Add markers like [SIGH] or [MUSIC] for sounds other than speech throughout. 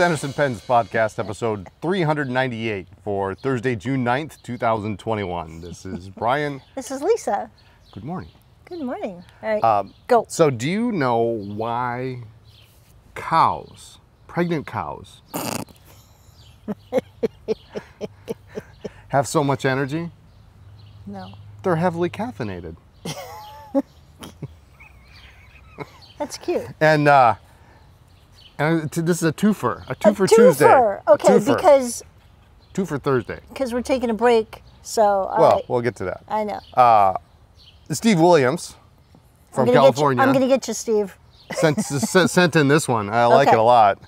is Anderson Pens Podcast, episode 398 for Thursday, June 9th, 2021. This is [LAUGHS] Brian. This is Lisa. Good morning. Good morning. All right, Um, go. So, do you know why cows, pregnant cows, [LAUGHS] have so much energy? No, They're heavily caffeinated. [LAUGHS] that's cute. And, uh, and this is a twofer, a twofer, A for Tuesday. twofer. A Okay, twofer. because two for Thursday. because we're taking a break. So well, right. we'll get to that. I know. Uh, Steve Williams from I'm gonna you- California I'm gonna get you, Steve. sent, [LAUGHS] sent in this one. I like Okay. it a lot.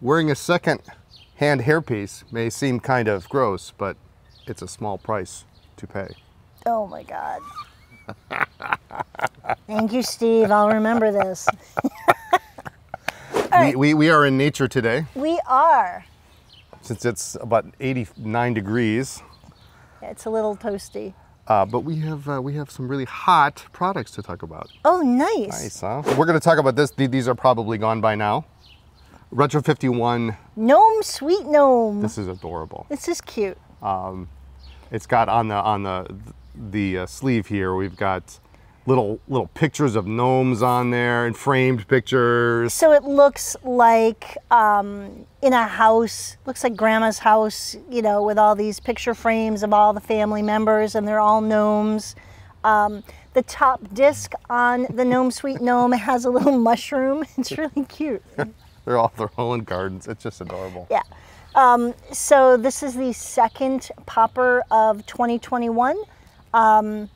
Wearing a second hand hairpiece may seem kind of gross, but it's a small price to pay. Oh my God. [LAUGHS] Thank you, Steve. I'll remember this. [LAUGHS] We, we, we are in nature today We are. since it's about 89 degrees. It's a little toasty. Uh, but we have uh, we have some really hot products to talk about. Oh, nice. Nice, huh? We're going to talk about this. These are probably gone by now. Retro 51. Gnome, sweet gnome. This is adorable. This is cute. It's got on the on the the uh, sleeve here. We've got little little pictures of gnomes on there and framed pictures. So it looks like um, in a house, looks like grandma's house, you know, with all these picture frames of all the family members, and they're all gnomes. Um, the top disc on the Gnome Sweet Gnome has a little [LAUGHS] mushroom. It's really cute. [LAUGHS] They're all their own gardens. It's just adorable. Yeah. Um, so this is the second popper of 2021. Um,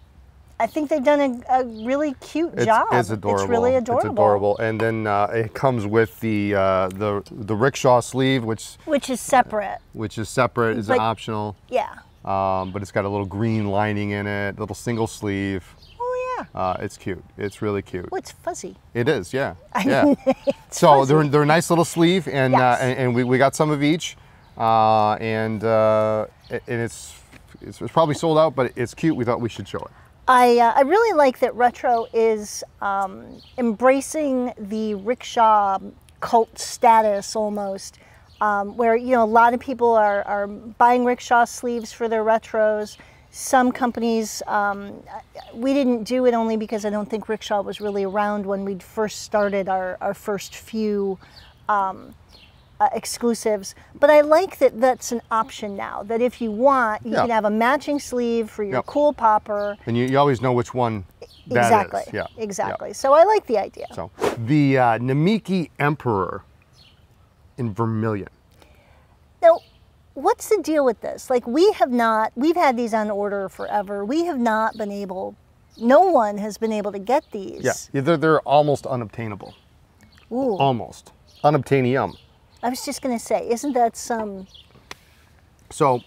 I think they've done a, a really cute It's, job. it's adorable. It's really adorable. It's adorable. And then uh, it comes with the uh, the the rickshaw sleeve, which Which is separate. which is separate, is Like- optional. Yeah. Um, but it's got a little green lining in it, little single sleeve. Oh yeah. Uh, it's cute. It's really cute. It's fuzzy. It is, yeah. [LAUGHS] Yeah. so fuzzy. they're they're a nice little sleeve, and uh, Yes. and, and we, we got some of each, uh, and uh, and it's, it's it's probably sold out, but it's cute. We thought we should show it. I, uh, I really like that retro is um, embracing the rickshaw cult status almost, um, where you know a lot of people are, are buying rickshaw sleeves for their retros. Some companies, um, we didn't do it only because I don't think rickshaw was really around when we first started our, our first few uh, exclusives. But I like that that's an option now. That if you want, you Yeah. can have a matching sleeve for your Yep. cool popper. And you, you always know which one that is. exactly. Yeah. yeah. Exactly. So I like the idea. So the uh, Namiki Emperor in vermilion. Now, what's the deal with this? Like we have not. We've had these on order forever. We have not been able. No one has been able to get these. Yeah. yeah they're, they're almost unobtainable. Ooh. Almost. Unobtainium. I was just gonna say, isn't that some? So,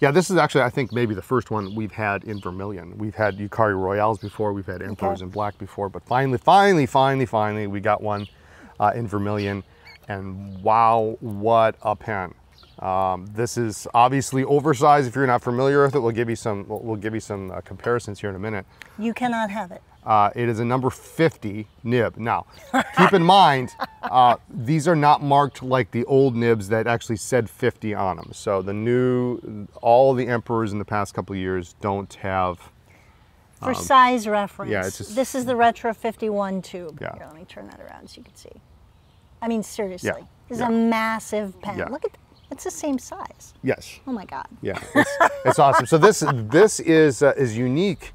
yeah, this is actually, I think, maybe the first one we've had in vermilion. We've had Yukari Royales before, we've had Emperors Okay. in black before, but finally, finally, finally, finally, we got one uh, in vermilion. And wow, what a pen! Um, this is obviously oversized. If you're not familiar with it, we'll give you some. We'll we'll give you some uh, comparisons here in a minute. You cannot have it. Uh, it is a number 50 nib. Now, keep in mind, uh, these are not marked like the old nibs that actually said 50 on them. So the new, all the emperors in the past couple of years don't have. For size reference. Um, yeah, it's just- this is the Retro 51 tube. Yeah. Here, let me turn that around so you can see. I mean, seriously. Yeah, This yeah. is a massive pen. Yeah. Look at It's the same size. Yes. Oh my God. Yeah, it's, it's awesome. So this this is uh, is unique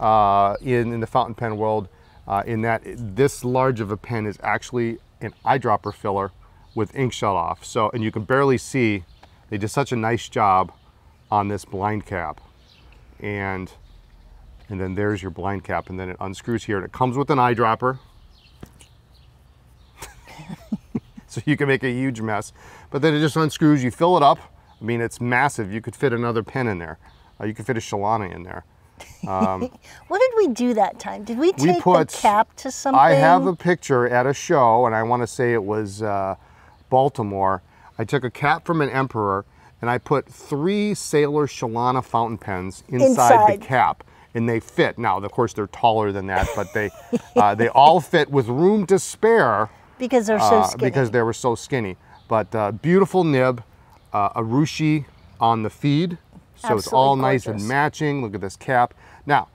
uh, in in the fountain pen world uh, in that this large of a pen is actually an eyedropper filler with ink shut off. So and you can barely see. They did such a nice job on this blind cap, and and then there's your blind cap, and then it unscrews here, and it comes with an eyedropper. [LAUGHS] so you can make a huge mess. But then it just unscrews, you fill it up. I mean, it's massive. You could fit another pen in there. Uh, you could fit a Chalana in there. [LAUGHS] What did we do that time? Did we We take put- the cap to something? I have a picture at a show, and I want to say it was uh, Baltimore. I took a cap from an emperor, and I put three Sailor Chalana fountain pens inside, Inside. the cap, and they fit. Now, of course, they're taller than that, but they uh, they all fit with room to spare because they're so uh, skinny. because they were so skinny. But uh, beautiful nib, uh, Urushi on the feed. So it's all Absolutely nice and matching. Look at this cap. Now,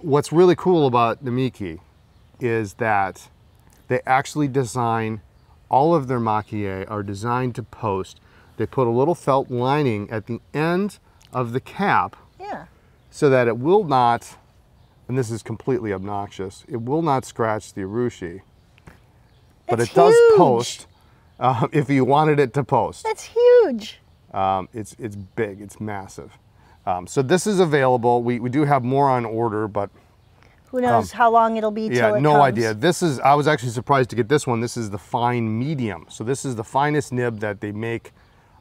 what's really cool about Namiki is that they actually design all of their maki-e are designed to post. They put a little felt lining at the end of the cap Yeah. so that it will not, and this is completely obnoxious, it will not scratch the Urushi, but it does huge. post uh, [LAUGHS] if you wanted it to post. That's huge. Um, it's, it's big, it's massive. Um, so this is available. We, we do have more on order, but Who knows how long it'll be till yeah, it no comes. idea. This is, I was actually surprised to get this one. This is the fine medium. So this is the finest nib that they make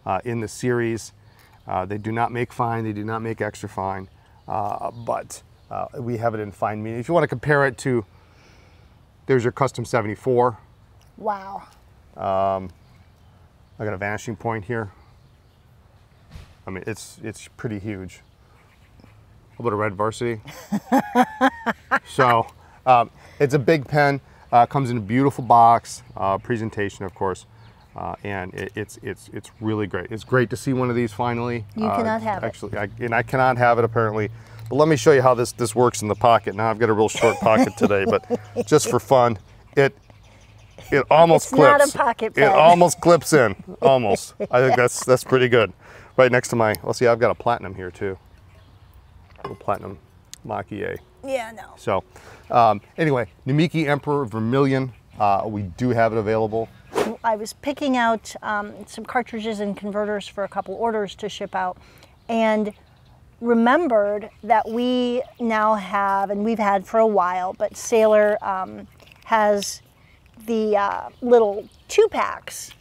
uh, in the series. Uh, they do not make fine, they do not make extra fine, uh, but uh, we have it in fine medium. If you want to compare it to, there's your custom 74. Wow. I got a vanishing point here. I mean, it's it's pretty huge. A red varsity? [LAUGHS] so, um, it's a big pen. Uh, comes in a beautiful box, uh, presentation, of course, uh, and it, it's it's it's really great. It's great to see one of these finally. You Uh, cannot have it. actually, I, and I cannot have it apparently. But let me show you how this this works in the pocket. Now I've got a real short pocket today, but [LAUGHS] just for fun, it it almost It's not a clips. pocket It almost clips in. Almost. I think that's that's pretty good. Right next to my. Well, see, I've got a platinum here too. A little platinum Maki-E. Yeah, no. So, um, anyway, Namiki Emperor Vermilion. Uh, we do have it available. I was picking out um, some cartridges and converters for a couple orders to ship out, and remembered that we now have, and we've had for a while, but Sailor um, has the uh, little two packs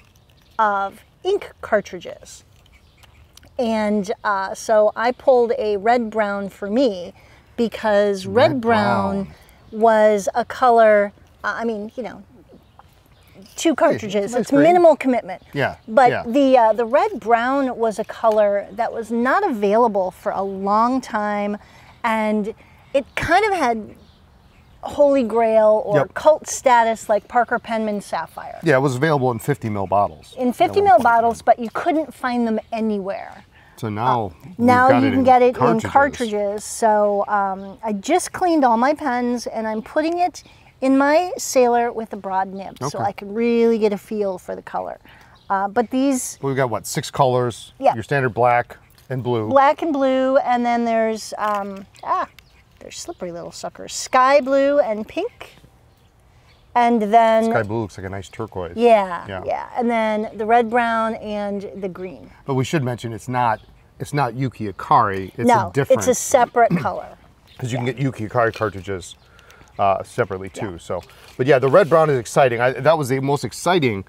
of ink cartridges. And uh, so I pulled a red brown for me because red, Red brown, brown. was a color, uh, I mean, you know, two cartridges. it's minimal commitment. Yeah, But yeah. the uh, the red brown was a color that was not available for a long time, and it kind of had holy grail or Yep. cult status like Parker Penman Sapphire Yeah, it was available in 50 mil bottles. in 50 mil bottles, but you couldn't find them anywhere. So now, we've Now you can get it in cartridges. So um, I just cleaned all my pens and I'm putting it in my Sailor with a broad nib so I can really get a feel for the color. Uh, but these We've got what six colors? Yeah. Your standard black and blue. black and blue, and then there's um, ah, there's slippery little suckers, sky blue and pink, and then Sky blue looks like a nice turquoise. yeah, Yeah. yeah, and then the red, brown, and the green. But we should mention it's not it's not Yuki Akari. It's no, a different it's a separate color. [CLEARS THROAT] because you can get Yuki Akari cartridges uh, separately too. So, but yeah, the red brown is exciting. I, that was the most exciting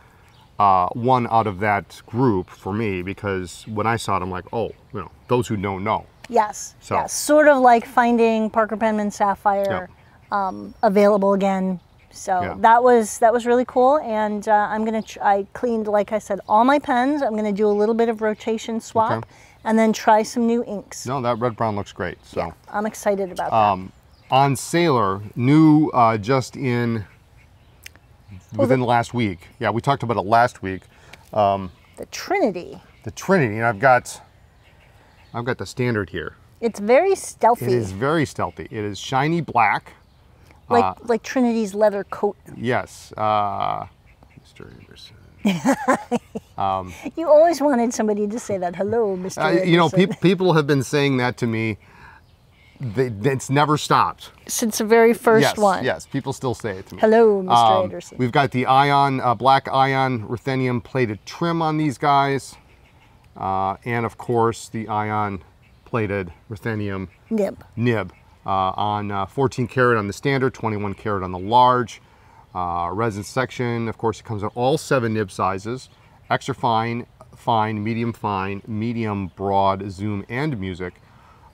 uh, one out of that group for me because when I saw it, I'm like, oh, you know, those who don't know. Yes, So- yes, sort of like finding Parker Penman Sapphire um, available again. So Yeah. that was that was really cool, and uh, I'm gonna I cleaned like I said all my pens. I'm gonna do a little bit of rotation swap, Okay. And then try some new inks. No, that red brown looks great. So. I'm excited about Um, on Sailor, new uh, just in within the last week. Yeah, we talked about it last week. that. The Trinity. The Trinity, and I've got I've got the standard here. It's very stealthy, It is very stealthy. It is shiny black. like uh, like Trinity's leather coat. Yes, uh, Mr. Anderson. [LAUGHS] You always wanted somebody to say that. Hello, Mr. Uh, you know, Anderson." peop people have been saying that to me. They, it's never stopped. since the very first yes, one. yes, people still say it to me. Hello, Mr. Um, Anderson. We've got the ion, uh, black ion ruthenium plated trim on these guys. Uh, and of course the ion plated ruthenium Nib. nib uh, on uh, 14 karat on the standard, 21 karat on the large. Uh, resin section, of course, it comes in all seven nib sizes, extra fine, fine, medium fine, medium, broad, zoom, and music.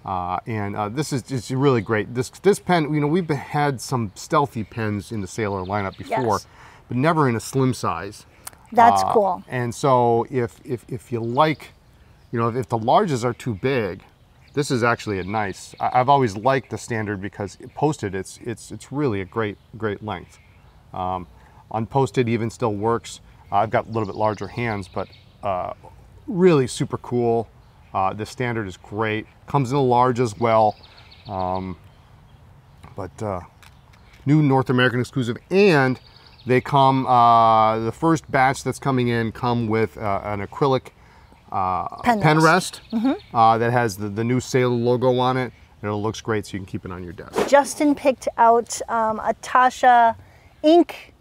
Uh, and uh, this is just really great. This this pen, you know, we've had some stealthy pens in the Sailor lineup before, Yes. but never in a slim size. That's Uh, cool. And so if, if, if you like, you know, if, if the larges are too big, this is actually a nice, I, I've always liked the standard because it posted, it's, it's, it's really a great, great length. Um, unposted even still works. I've got a little bit larger hands, but uh, really super cool. Uh, the standard is great. Comes in a large as well. Um, but uh, new North American exclusive, and they come. Uh, the first batch that's coming in come with uh, an acrylic uh, Pen pen rest. rest, uh, that has the, the new Sailor logo on it. And it looks great, so you can keep it on your desk. Justin picked out um, a Taccia ink.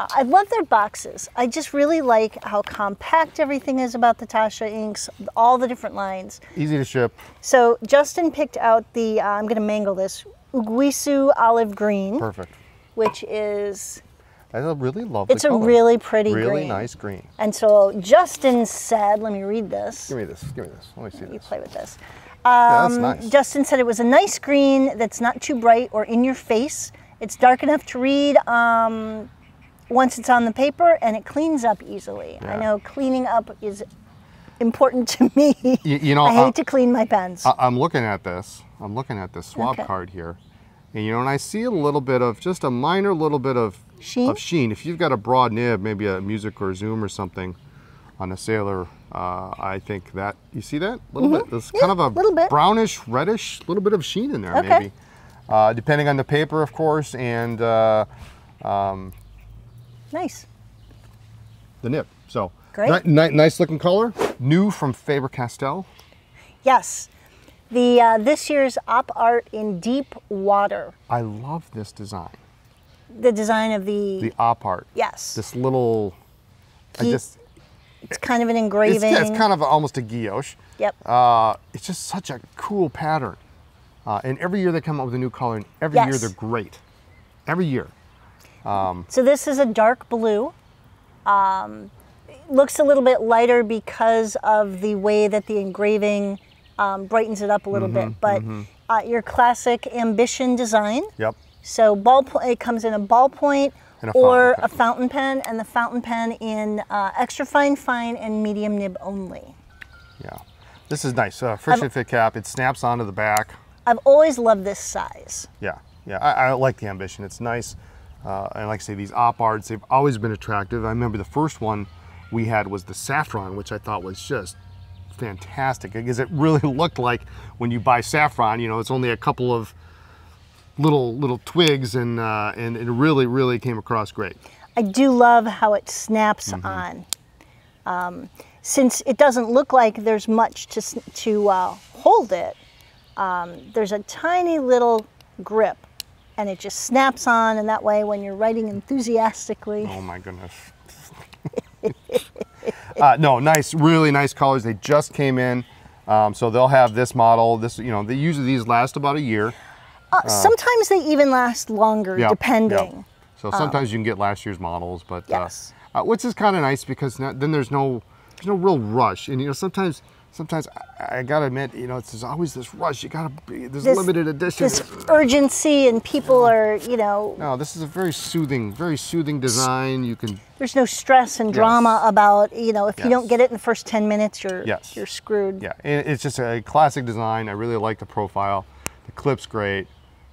I love their boxes. I just really like how compact everything is about the Taccia inks, all the different lines. Easy to ship. So Justin picked out the, uh, I'm going to mangle this, Uguisu Olive Green, Perfect. which is, That's a really lovely it's a color. really pretty really green. nice green. And so Justin said, let me read this. Give me this. Give me this. Let me see this. You this. play with this. Yeah, that's Um, nice. Justin said it was a nice green that's not too bright or in your face. It's dark enough to read um, once it's on the paper and it cleans up easily. I know cleaning up is important [LAUGHS] to me. You, you know, I hate uh, to clean my pens. I- I'm looking at this. I'm looking at this swab Okay. card here, and you know, and I see a little bit of just a minor little bit of Sheen? Of sheen. If you've got a broad nib, maybe a music or zoom or something on a sailor, uh, I think that you see that a little bit. There's kind of a little bit. brownish, reddish, little bit of sheen in there, Okay. maybe. Uh, depending on the paper, of course, and uh, nice. the nib. So Great. ni- ni- nice looking color. New from Faber Castell. Yes. The uh, this year's op art in deep water. I love this design. The design of the, The op art. yes, This little. I just. it's kind of an engraving. yeah, it's kind of almost a guilloche. yep. Uh, it's just such a cool pattern. Uh, and every year they come up with a new color, and every year they're great. Every year. So this is a dark blue. Um, looks a little bit lighter because of the way that the engraving um, brightens it up a little Mm-hmm, bit. But uh, your classic ambition design. Yep. So ball it comes in a ballpoint or fountain a fountain pen, and the fountain pen in uh, extra fine, fine, and medium nib only. Yeah. This is nice. Uh, friction fit cap. It snaps onto the back. I've always loved this size. Yeah. Yeah. I, I like the ambition. It's nice. Uh, and like I say, these op arts, they've always been attractive. I remember the first one we had was the saffron, which I thought was just fantastic because it really [LAUGHS] looked like when you buy saffron, you know, it's only a couple of little little twigs and uh, and it really really came across great. I do love how it snaps Mm-hmm. on. Um, since it doesn't look like there's much to, to uh, hold it, um, there's a tiny little grip and it just snaps on and that way when you're writing enthusiastically, Oh my goodness. [LAUGHS] uh, no, nice, really nice colors. They just came in, um, so they'll have this model. This, you know, they usually these last about a year. uh, sometimes they even last longer depending. So sometimes you can get last year's models, but Yes. uh, uh, which is kind of nice because not, then there's no there's no real rush, and you know sometimes sometimes I, I gotta admit you know it's, there's always this rush. You gotta be there's This- limited edition. This urgency and people are, you know, no, this is a very soothing, very soothing design. You can there's no stress and drama Yes. about, you know, if you don't get it in the first 10 minutes, you're, Yes. you're screwed. Yeah, and it's just a classic design. I really like the profile. The clip's great.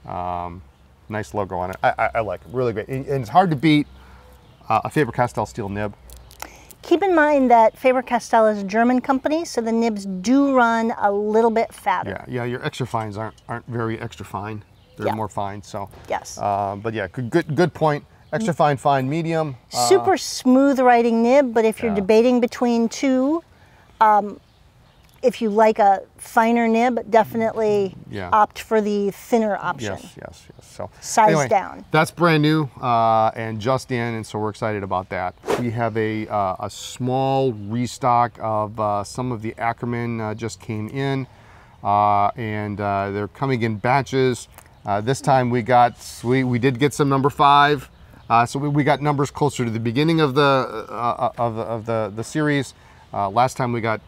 Um, nice logo on it. I, I, I like it. Really great. And, and it's hard to beat uh, a Faber-Castell steel nib. Keep in mind that Faber-Castell is a German company, so the nibs do run a little bit fatter. Yeah, yeah. Your extra fines aren't aren't very extra fine. They're Yeah. more fine. So. Yes. Uh, but yeah, good good good point. Extra fine, fine, medium. Uh, Super smooth writing nib, but if you're yeah. debating between two, um, if you like a finer nib, definitely Yeah. opt for the thinner option. Yes, yes, yes. So Size anyway, down. That's brand new uh, and just in, and so we're excited about that. We have a uh, a small restock of uh, some of the Akkerman uh, just came in, uh, and uh, they're coming in batches. Uh, this time we got we we did get some number five. Uh, so we, we got numbers closer to the beginning of the uh, of the of the, the series. Uh, last time we got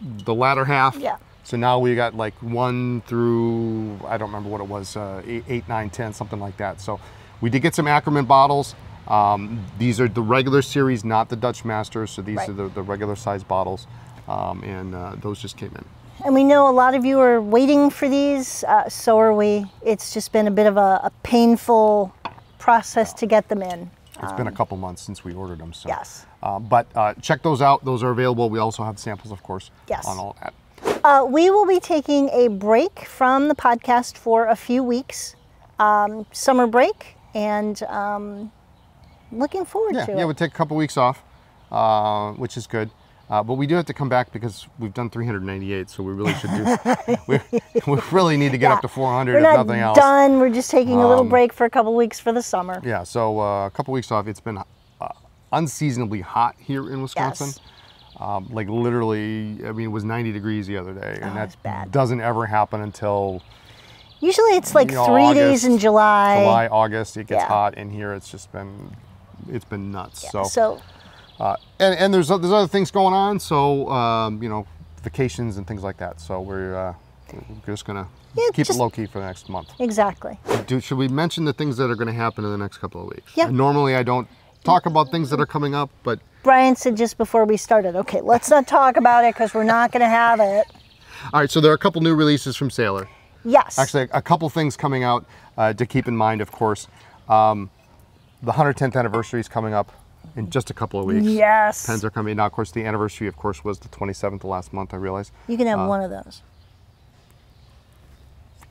the latter half. Yeah. So now we got like one through I don't remember what it was, uh, eight, eight, nine, ten, something like that. So we did get some Akkerman bottles. Um, these are the regular series, not the Dutch Masters. So these Right. are the, the regular size bottles, um, and uh, those just came in. And we know a lot of you are waiting for these, uh, so are we. It's just been a bit of a, a painful process to get them in. It's been a couple months since we ordered them. So. Yes. Uh, but uh, check those out. Those are available. We also have samples, of course, Yes. on all that. Uh, we will be taking a break from the podcast for a few weeks, um, summer break, and um, looking forward Yeah, to yeah, it. we'll take a couple weeks off, uh, which is good. Uh, but we do have to come back because we've done 398, so we really should do. [LAUGHS] we, we really need to get up to 400 We're if not nothing else. Um, done. We're just taking a little break for a couple weeks for the summer. Yeah, so uh, a couple weeks off. It's been uh, unseasonably hot here in Wisconsin. Yes. Um, like literally, I mean, it was 90 degrees the other day, and Oh, that bad. doesn't ever happen until Usually it's like you know, three days in July. July, August. It gets Yeah. hot in here. It's just been, it's been nuts. So, So uh, and, and there's there's other things going on. So um, you know, vacations and things like that. So we're, uh, we're just gonna Yeah, keep just- it low key for the next month. exactly. Do, should we mention the things that are going to happen in the next couple of weeks? Yeah. Normally, I don't talk about things that are coming up, but Brian said just before we started, okay, let's not talk about it because we're not going to have it. all right. So there are a couple new releases from Sailor. Yes. Actually, a couple things coming out uh, to keep in mind. Of course, um, the 110th anniversary is coming up in just a couple of weeks. Yes. Pens are coming. Now, of course, the anniversary, of course, was the 27th of last month. I realize You can Uh, have one of those.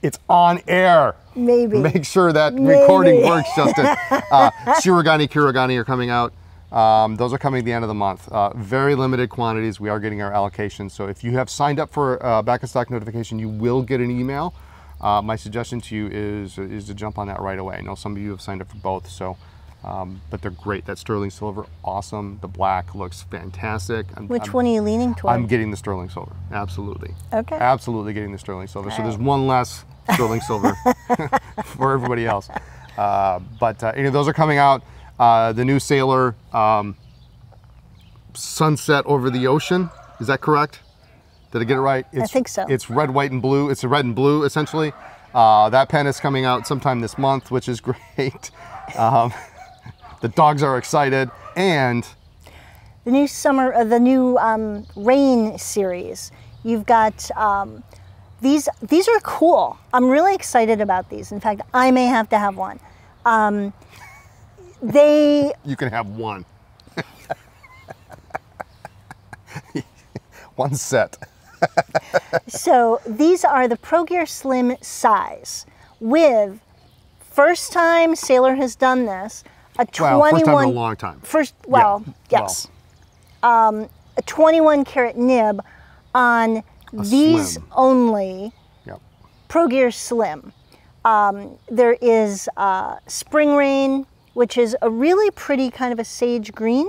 it's on air. Maybe. Make sure that recording works, [LAUGHS] Justin. Uh, Shirogane, Kurogane are coming out. Um, those are coming at the end of the month. Uh, very limited quantities. We are getting our allocation. So if you have signed up for uh, back in stock notification, you will get an email. Uh, my suggestion to you is is to jump on that right away. I know some of you have signed up for both, so um, but they're great. That sterling silver, awesome. The black looks fantastic. I'm, Which I'm- one are you leaning toward? I'm getting the sterling silver. Absolutely. Okay. Absolutely getting the sterling silver. So there's one less sterling silver [LAUGHS] [LAUGHS] for everybody else. Uh, but uh, you know, those are coming out. Uh, the new Sailor um, Sunset over the Ocean. Is that correct? Did I get it right? It's, think so. It's red, white, and blue. It's a red and blue essentially. Uh, that pen is coming out sometime this month, which is [LAUGHS] great. Um, the dogs are excited, and the new summer, uh, the new um, rain series. You've got um, these. These are cool. I'm really excited about these. In fact, I may have to have one. Um, they you can have one. [LAUGHS] one set. [LAUGHS] so these are the Pro Gear Slim size with first time Sailor has done this. A Well, 21 first time in a long time. First, well, Yeah, yes. Um, a 21 karat nib on these slim. only Yep. Pro Gear Slim. Um, there is uh, Spring Rain, which is a really pretty kind of a sage green.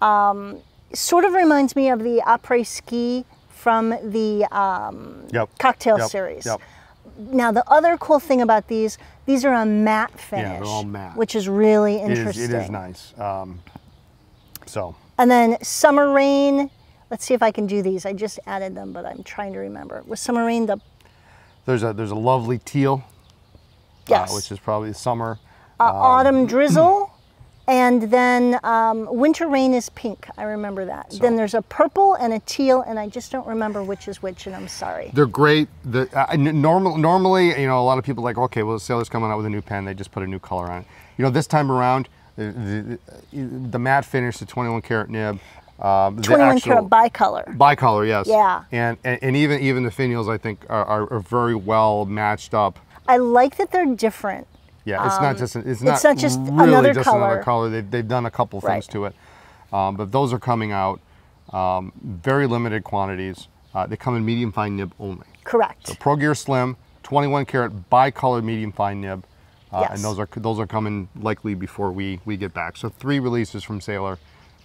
Um, sort of reminds me of the après ski from the um, Yep. cocktail Yep. series. Now, the other cool thing about these, these are a matte finish, Yeah, they're all matte. which is really interesting. it is nice. Um, so, And then Summer Rain. Let's see if I can do these. I just added them, but I'm trying to remember. Was Summer Rain the there's a there's a lovely teal, yes? uh, which is probably summer. uh, Autumn Drizzle, and then um, Winter Rain is pink. I remember that. Then there's a purple and a teal, and I just don't remember which is which, and I'm sorry. They're great. The uh, normal normally, you know, a lot of people are like, okay, well, the Sailor's coming out with a new pen. They just put a new color on it. You know, this time around, the the, the matte finish, the 21 karat nib, um, the 21 actual- karat bicolor. bicolor, yes. Yeah. And, and and even even the finials, I think, are, are, are very well matched up. I like that they're different. Yeah, it's not just it's not, Um, not just really another just another color. color. They've, they've done a couple things Right. to it, um, but those are coming out. Um, very limited quantities. Uh, they come in medium fine nib only. Correct. So Pro Gear Slim, 21 karat bicolor medium fine nib, uh, Yes. and those are those are coming likely before we we get back. So three releases from Sailor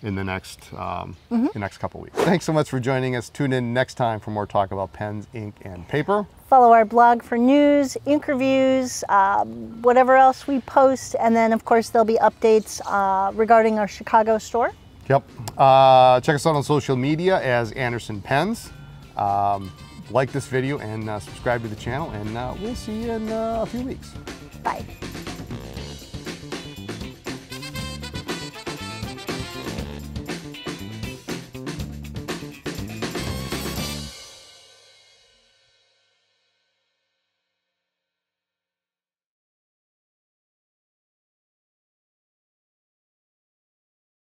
in the next um, Mm-hmm. the next couple weeks. Thanks so much for joining us. Tune in next time for more talk about pens, ink, and paper. Follow our blog for news, ink reviews, um, whatever else we post, and then of course there'll be updates uh, regarding our Chicago store. Yep. Uh, check us out on social media as Anderson Pens. Um, like this video and uh, subscribe to the channel, and uh, we'll see you in uh, a few weeks. Bye.